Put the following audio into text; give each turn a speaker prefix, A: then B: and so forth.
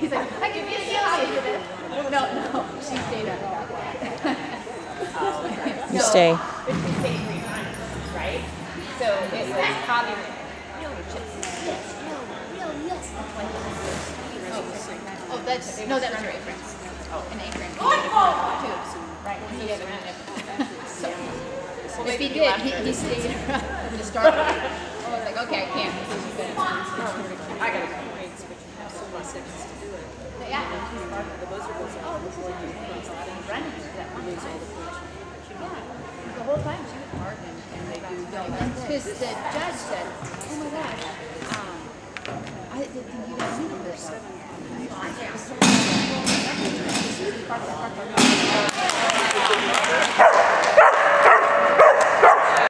A: He's like, I can be a cheerleader. No, no, she stayed at that.
B: You stay.
A: It's the same three times, right? So it was copyright. Oh, oh that's, no, that was your apron. Oh, an apron. Tubes, right, he had an apron. So, If he did, he, he stayed around to start with. I was like, okay, I can't. because you've been-
C: I gotta go.
A: Yeah. Oh, this is running. that one. Yeah, the whole time she was parking and they do, because the judge said, oh my gosh, um, I didn't think you guys this.